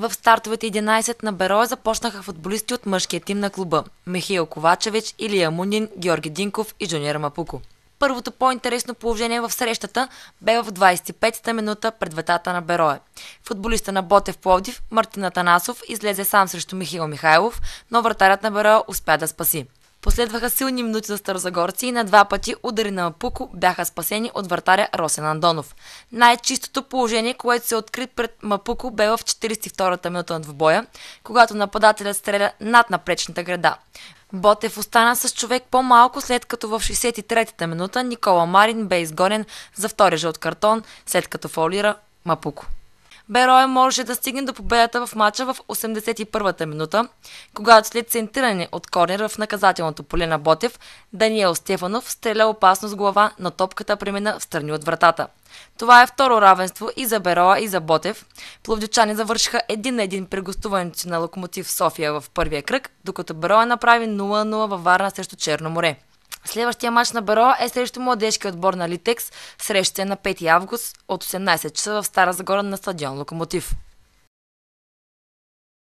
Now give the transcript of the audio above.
В стартовете 11 на Бероя започнаха футболисти от мъжкия тим на клуба – Михаил Ковачевич, Илия Мунин, Георги Динков и Джуниор Мапуко. Първото по-интересно положение в срещата бе в 25-та минута пред вратата на Берое. Футболиста на Ботев Пловдив, Мартин Атанасов, излезе сам срещу Михаил Михайлов, но вратарят на Берое успя да спаси. Последваха силни минути за старозагорци и на два пъти удари на Мапуко бяха спасени от вратаря Росен Андонов. Най-чистото положение, което се откри пред Мапуко бе в 42-та минута на двубоя, когато нападателят стреля над напречната града. Ботев остана с човек по-малко, след като в 63-та минута Никола Марин бе изгонен за втори жълт картон, след като фаулира Мапуко. Берое можеше да стигне до победата в матча в 81-та минута, когато след центриране от корнер в наказателното поле на Ботев, Даниел Стефанов стреля опасно с глава, но топката премина в страни от вратата. Това е второ равенство и за Бероа, и за Ботев. Пловдичани завършиха един на един при гостуването на Локомотив София в първия кръг, докато Бероа направи 0-0 във Варна срещу Черно море. Следващия матч на Беро е срещу младежкия отбор на Литекс. Среща е на 5 август от 18 часа в Стара Загора на стадион Локомотив.